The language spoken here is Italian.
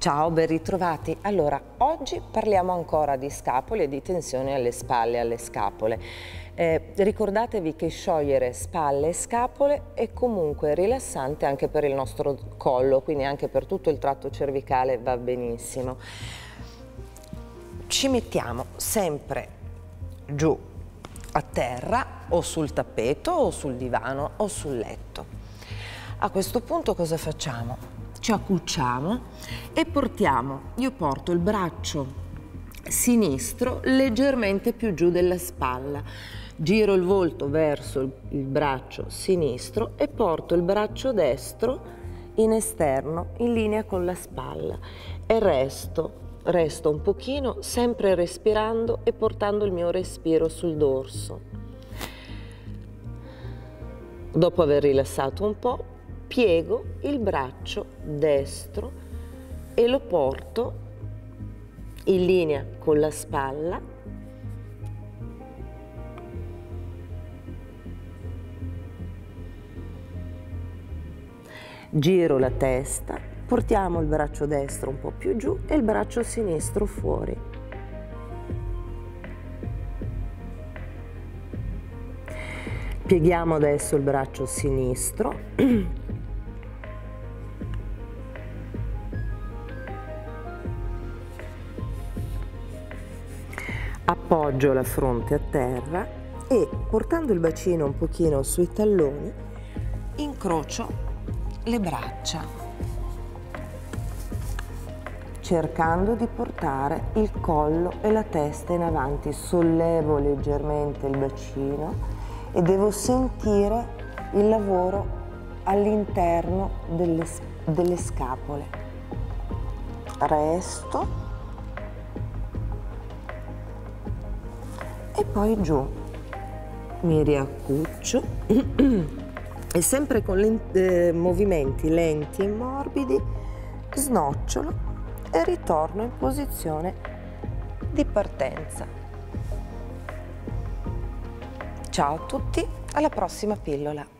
Ciao, ben ritrovati. Allora, oggi parliamo ancora di scapole e di tensione alle spalle e alle scapole. Eh, ricordatevi che sciogliere spalle e scapole è comunque rilassante anche per il nostro collo, quindi anche per tutto il tratto cervicale va benissimo. Ci mettiamo sempre giù a terra o sul tappeto o sul divano o sul letto. A questo punto cosa facciamo? Ci accucciamo e portiamo, io porto il braccio sinistro leggermente più giù della spalla, giro il volto verso il, braccio sinistro e porto il braccio destro in esterno in linea con la spalla e resto resto un pochino sempre respirando e portando il mio respiro sul dorso. Dopo aver rilassato un po', piego il braccio destro e lo porto in linea con la spalla giro la testa, portiamo il braccio destro un po' più giù e il braccio sinistro fuori. Pieghiamo adesso il braccio sinistro appoggio la fronte a terra e portando il bacino un pochino sui talloni incrocio le braccia cercando di portare il collo e la testa in avanti. Sollevo leggermente il bacino e devo sentire il lavoro all'interno delle, delle scapole. Resto e poi giù mi riaccuccio e sempre con eh, movimenti lenti e morbidi snocciolo e ritorno in posizione di partenza. Ciao a tutti, alla prossima pillola.